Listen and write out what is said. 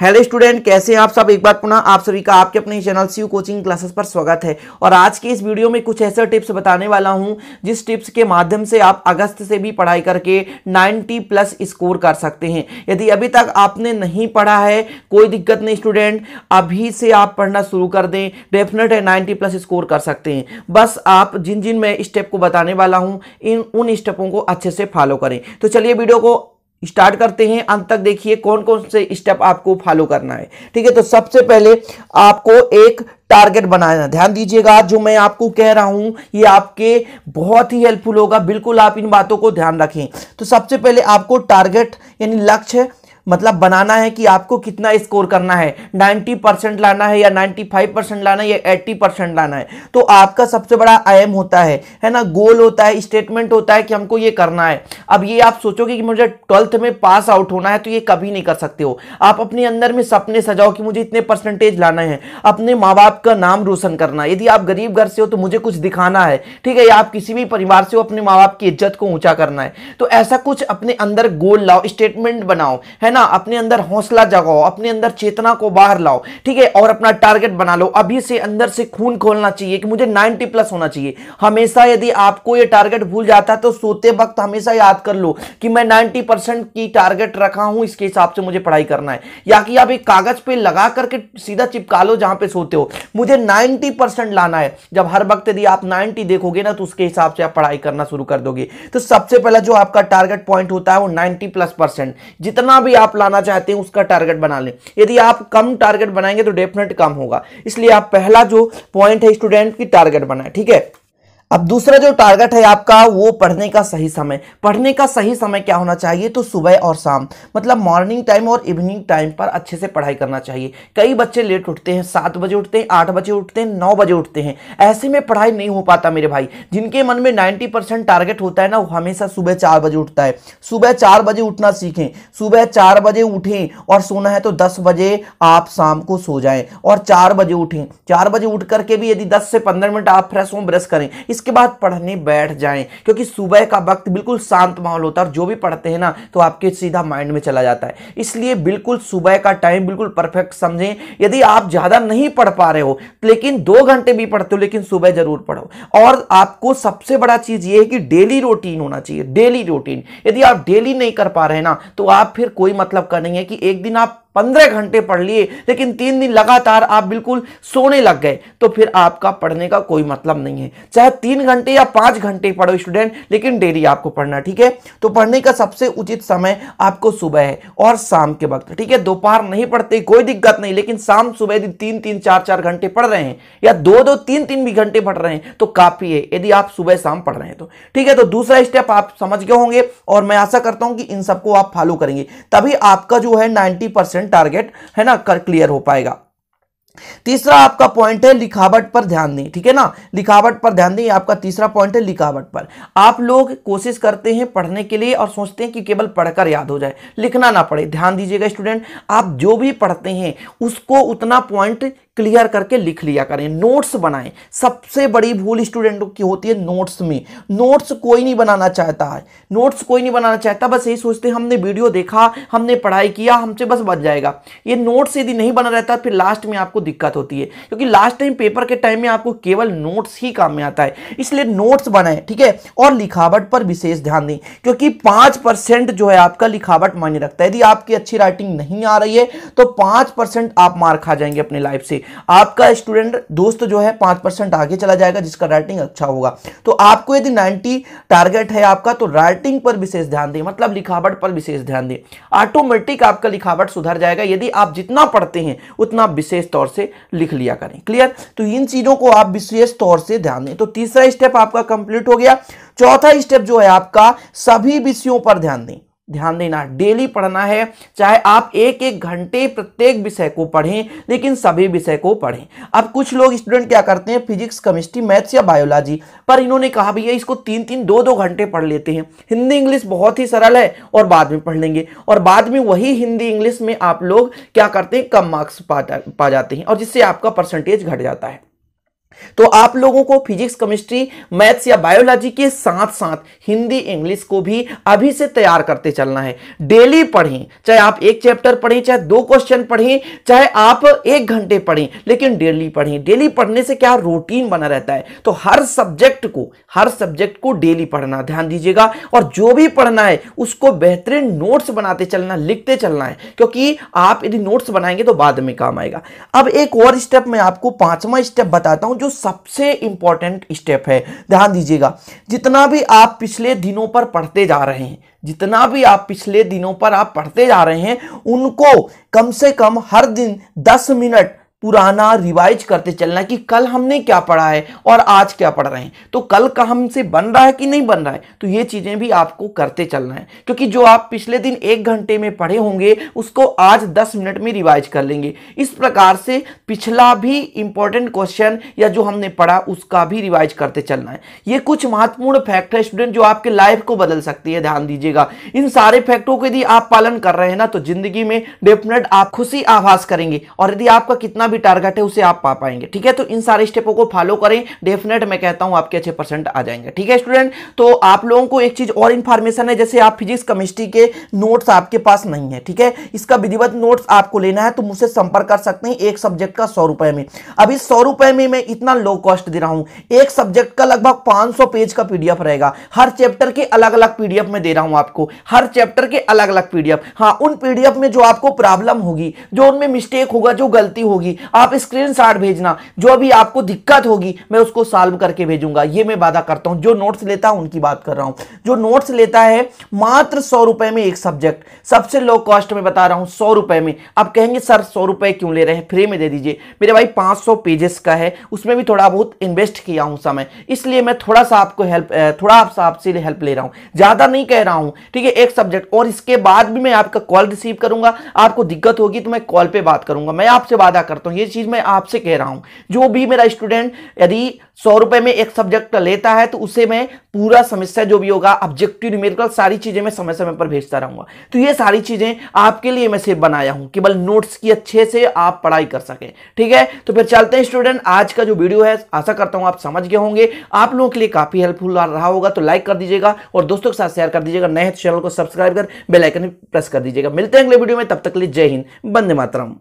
Hello student, कैसे हैं आप सब? एक बार पुनः आप सभी का आपके अपने चैनल सी कोचिंग क्लासेस पर स्वागत है। और आज के इस वीडियो में कुछ ऐसे टिप्स बताने वाला हूँ, जिस टिप्स के माध्यम से आप अगस्त से भी पढ़ाई करके 90 प्लस स्कोर कर सकते हैं। यदि अभी तक आपने नहीं पढ़ा है, कोई दिक्कत नहीं स्टूडेंट, अभी से आप पढ़ना शुरू कर दें डेफिनेट है नाइन्टी प्लस स्कोर कर सकते हैं। बस आप जिन जिन मैं स्टेप को बताने वाला हूँ, इन उन स्टेपों को अच्छे से फॉलो करें। तो चलिए वीडियो को स्टार्ट करते हैं। अंत तक देखिए कौन कौन से स्टेप आपको फॉलो करना है। ठीक है तो सबसे पहले आपको एक टारगेट बनाना। ध्यान दीजिएगा, जो मैं आपको कह रहा हूँ, ये आपके बहुत ही हेल्पफुल होगा। बिल्कुल आप इन बातों को ध्यान रखें। तो सबसे पहले आपको टारगेट, यानी लक्ष्य मतलब बनाना है कि आपको कितना स्कोर करना है। 90 परसेंट लाना है या 95 परसेंट लाना है या 80 परसेंट लाना है। तो आपका सबसे बड़ा एम होता है है ना? गोल होता है स्टेटमेंट होता है कि हमको ये करना है। अब ये आप सोचोगे कि मुझे ट्वेल्थ में पास आउट होना है तो ये कभी नहीं कर सकते हो। आप अपने अंदर में सपने सजाओ कि मुझे इतने परसेंटेज लाना है। अपने माँ बाप का नाम रोशन करना। है यदि आप गरीब घर से हो तो मुझे कुछ दिखाना है। ठीक है, या आप किसी भी परिवार से हो, अपने माँ बाप की इज़्ज़त को ऊँचा करना है। तो ऐसा कुछ अपने अंदर गोल लाओ स्टेटमेंट बनाओ, है ना, अपने अंदर हौसला जगाओ, अपने अंदर चेतना को बाहर लाओ, ठीक है? और अपना टारगेट बना लो। अभी से अंदर से खून खोलना चाहिए कि मुझे 90 प्लस होना चाहिए। हमेशा यदि आपको ये टारगेट भूल जाता है तो सोते वक्त हमेशा याद कर लो कि मैं 90 परसेंट की टारगेट रखा हूँ, इसके हिसाब से मुझे पढ़ाई करना है। या कि आप एक कागज़ पे लगा करके सीधा चिपका लो जहाँ पे सोते हो। मुझे नाइनटी लाना है। जब हर वक्त यदि आप नाइनटी देखोगे ना तो उसके हिसाब से आप पढ़ाई करना शुरू कर दोगे। तो सबसे पहला जो आपका टारगेट पॉइंट होता है, वो नाइनटी प्लस परसेंट। जितना भी आप लाना चाहते हैं, उसका टारगेट बना लें। यदि आप कम टारगेट बनाएँगे तो डेफिनेट कम होगा। इसलिए आप पहला जो पॉइंट है स्टूडेंट की टारगेट बनाए, ठीक है? अब दूसरा जो टारगेट है आपका, वो पढ़ने का सही समय। पढ़ने का सही समय क्या होना चाहिए? तो सुबह और शाम। मतलब मॉर्निंग टाइम और इवनिंग टाइम पर अच्छे से पढ़ाई करना चाहिए। कई बच्चे लेट उठते हैं, सात बजे उठते हैं, आठ बजे उठते हैं, नौ बजे उठते हैं। ऐसे में पढ़ाई नहीं हो पाता मेरे भाई। जिनके मन में नाइन्टी टारगेट होता है ना, वो हमेशा सुबह चार बजे उठता है। सुबह चार बजे उठना सीखें। सुबह चार बजे उठें और सोना है तो दस बजे आप शाम को सो जाएँ। और चार बजे उठें। चार बजे उठ करके भी यदि दस से पंद्रह मिनट आप फ्रेश हों, ब्रश करें। इस इसके बाद पढ़ने बैठ जाएँ, क्योंकि सुबह का वक्त बिल्कुल शांत माहौल होता है, और जो भी पढ़ते हैं ना तो आपके सीधा माइंड में चला जाता है। इसलिए बिल्कुल सुबह का टाइम बिल्कुल परफेक्ट समझें, यदि आप ज़्यादा नहीं पढ़ पा रहे हो, लेकिन दो घंटे भी पढ़ते हो, लेकिन सुबह ज़रूर पढ़ो। और आपको सबसे बड़ा चीज़ ये है कि डेली रूटीन होना चाहिए, डेली रूटीन। यदि आप डेली नहीं कर पा रहे ना तो आप फिर कोई मतलब का नहीं है कि एक दिन आप पंद्रह घंटे पढ़ लिए, लेकिन तीन दिन लगातार आप बिल्कुल सोने लग गए तो फिर आपका पढ़ने का कोई मतलब नहीं है। चाहे तीन घंटे या पाँच घंटे पढ़ो स्टूडेंट, लेकिन डेली आपको पढ़ना, ठीक है? तो पढ़ने का सबसे उचित समय आपको सुबह है और शाम के वक्त, ठीक है? दोपहर नहीं पढ़ते, कोई दिक्कत नहीं, लेकिन शाम, सुबह यदि तीन तीन, चार चार घंटे पढ़ रहे हैं, या दो दो, तीन तीन भी घंटे पढ़ रहे हैं तो काफ़ी है, यदि आप सुबह शाम पढ़ रहे हैं तो ठीक है? तो दूसरा स्टेप आप समझ गए होंगे, और मैं आशा करता हूँ कि इन सबको आप फॉलो करेंगे। तभी आपका जो है नाइनटी परसेंट टारगेट है ना कर क्लियर हो पाएगा। तीसरा आपका पॉइंट है लिखावट पर ध्यान दें, ठीक है ना? लिखावट पर ध्यान दें आपका तीसरा पॉइंट है लिखावट पर। आप लोग कोशिश करते हैं पढ़ने के लिए और सोचते हैं कि केवल पढ़कर याद हो जाए। लिखना ना पड़े, ध्यान दीजिएगा स्टूडेंट। आप जो भी पढ़ते हैं, उसको उतना पॉइंट क्लियर करके लिख लिया करें नोट्स बनाएँ। सबसे बड़ी भूल स्टूडेंटों की होती है नोट्स में। नोट्स कोई नहीं बनाना चाहता है। नोट्स कोई नहीं बनाना चाहता, बस यही सोचते हमने वीडियो देखा, हमने पढ़ाई किया, हमसे बस बच जाएगा। ये नोट्स यदि नहीं बना रहता, फिर लास्ट में आपको दिक्कत होती है। क्योंकि लास्ट टाइम पेपर के टाइम में आपको केवल नोट्स ही काम में आता है। इसलिए नोट्स बनाए, ठीक है? और लिखावट पर विशेष ध्यान दें, क्योंकि पाँच परसेंट जो है आपका लिखावट मान्य रखता है। यदि आपकी अच्छी राइटिंग नहीं आ रही है तो पाँच परसेंट आप मार खा जाएँगे अपने लाइफ से। आपका स्टूडेंट दोस्त जो है पाँच परसेंट आगे चला जाएगा, जिसका राइटिंग अच्छा होगा। तो आपको यदि नाइनटी टारगेट है आपका तो राइटिंग पर विशेष ध्यान दें। मतलब लिखावट पर विशेष ध्यान दें। ऑटोमेटिक आपका लिखावट सुधर जाएगा, यदि आप जितना पढ़ते हैं, उतना विशेष तौर से लिख लिया करें। क्लियर तो इन चीज़ों को आप विशेष तौर से ध्यान दें। तो तीसरा स्टेप आपका कंप्लीट हो गया। चौथा स्टेप जो है आपका, सभी विषयों पर ध्यान दें। ध्यान देना, डेली पढ़ना है, चाहे आप एक एक घंटे प्रत्येक विषय को पढ़ें, लेकिन सभी विषय को पढ़ें। अब कुछ लोग स्टूडेंट क्या करते हैं, फिजिक्स, केमिस्ट्री, मैथ्स या बायोलॉजी, पर इन्होंने कहा, भैया, इसको तीन तीन दो दो घंटे पढ़ लेते हैं। हिंदी, इंग्लिश बहुत ही सरल है और बाद में पढ़ लेंगे। और बाद में वही हिंदी, इंग्लिश में आप लोग क्या करते हैं, कम मार्क्स पा जाते हैं और जिससे आपका परसेंटेज घट जाता है। तो आप लोगों को फिजिक्स, केमिस्ट्री, मैथ्स या बायोलॉजी के साथ साथ हिंदी, इंग्लिश को भी अभी से तैयार करते चलना है। डेली पढ़ें, चाहे आप एक चैप्टर पढ़ें, चाहे दो क्वेश्चन पढ़ें, चाहे आप एक घंटे पढ़ें, लेकिन डेली पढ़ें। डेली पढ़ने से क्या रूटीन बना रहता है? तो हर सब्जेक्ट को, हर सब्जेक्ट को डेली पढ़ना, ध्यान दीजिएगा। और जो भी पढ़ना है, उसको बेहतरीन नोट्स बनाते चलना, लिखते चलना है। क्योंकि आप यदि नोट्स बनाएँगे तो बाद में काम आएगा। अब एक और स्टेप मैं आपको पांचवा स्टेप बताता हूँ जो सबसे इंपॉर्टेंट स्टेप है। ध्यान दीजिएगा, जितना भी आप पिछले दिनों पर पढ़ते जा रहे हैं, जितना भी आप पिछले दिनों पर आप पढ़ते जा रहे हैं, उनको कम से कम हर दिन 10 मिनट पुराना रिवाइज करते चलना कि कल हमने क्या पढ़ा है और आज क्या पढ़ रहे हैं। तो कल का हमसे बन रहा है कि नहीं बन रहा है? तो ये चीज़ें भी आपको करते चलना है। क्योंकि जो आप पिछले दिन एक घंटे में पढ़े होंगे, उसको आज दस मिनट में रिवाइज कर लेंगे। इस प्रकार से पिछला भी इंपॉर्टेंट क्वेश्चन या जो हमने पढ़ा, उसका भी रिवाइज करते चलना है। ये कुछ महत्वपूर्ण फैक्ट है स्टूडेंट जो आपके लाइफ को बदल सकती है, ध्यान दीजिएगा। इन सारे फैक्टों को यदि आप पालन कर रहे हैं ना तो ज़िंदगी में डेफिनेट आप खुशी आभास करेंगे। और यदि आपका कितना भी टारगेट है, उसे आप पा पाएँगे। ठीक है? तो इन सारे स्टेपों को फॉलो करें। डेफिनेट मैं कहता हूँ, आपके अच्छे परसेंट आ जाएँगे। ठीक है स्टूडेंट तो आप लोगों को एक चीज़ और इंफॉर्मेशन है, जैसे आप फिजिक्स केमिस्ट्री के नोट्स आपके पास नहीं है। ठीक है? इसका विधिवत नोट्स आपको लेना है तो मुझसे संपर्क कर सकते हैं एक सब्जेक्ट का सौ रुपए में। अभी सौ रुपए में मैं इतना लो कॉस्ट दे रहा हूँ। एक सब्जेक्ट का लगभग पाँच पेज का पीडीएफ रहेगा। हर चैप्टर के अलग अलग पीडीएफ में दे रहा हूँ आपको। हर चैप्टर के अलग अलग पीडीएफ हाँ उन पीडीएफ में जो आपको प्रॉब्लम होगी, जो उनमें मिस्टेक होगा, जो गलती होगी आप स्क्रीन भेजना। जो भी आपको दिक्कत होगी, मैं उसको सॉल्व करके भेजूँगा। ये मैं वादा करता हूँ। जो नोट्स लेता हूँ, उनकी बात कर रहा हूँ। जो नोट्स लेता है, मात्र सौ रुपए में एक सब्जेक्ट सबसे लो कॉस्ट में बता रहा हूँ, सौ रुपए में। आप कहेंगे, सर, सौ रुपए क्यों ले रहे हैं? फ्री में दे दीजिए। मेरे भाई, पाँच पेजेस का है। उसमें भी थोड़ा बहुत इन्वेस्ट किया हूँ समय। इसलिए मैं थोड़ा सा आपको हेल्प थोड़ा आपसे हेल्प ले रहा हूँ। ज़्यादा नहीं कह रहा हूँ, ठीक है, एक सब्जेक्ट और इसके बाद भी मैं आपका कॉल रिसीव करूँगा। आपको दिक्कत होगी तो मैं कॉल पे बात करूँगा। मैं आपसे वादा करता हूँ। ये चीज़ मैं आपसे कह रहा हूँ। जो भी मेरा स्टूडेंट यदि सौ रुपए में एक सब्जेक्ट लेता है तो उसे मैं पूरा समस्या जो भी होगा ऑब्जेक्टिव न्यूमेरिकल सारी चीज़ें मैं समय समय पर भेजता रहूँगा। तो ये सारी चीज़ें आपके लिए मैं सिर्फ़ बनाया हूँ, केवल नोट्स की अच्छे से आप पढ़ाई कर सके, ठीक है? तो फिर चलते हैं स्टूडेंट आज का जो वीडियो है, आशा करता हूँ आप समझ गए होंगे। आप लोगों के लिए काफ़ी हेल्पफुल रहा होगा तो लाइक कर दीजिएगा और दोस्तों के साथ शेयर कर दीजिएगा। नए चैनल को सब्सक्राइब कर बेलाइकन प्रेस कर दीजिएगा। मिलते हैं अगले वीडियो में, तब तक के लिए जय हिंद बंदे मातरम।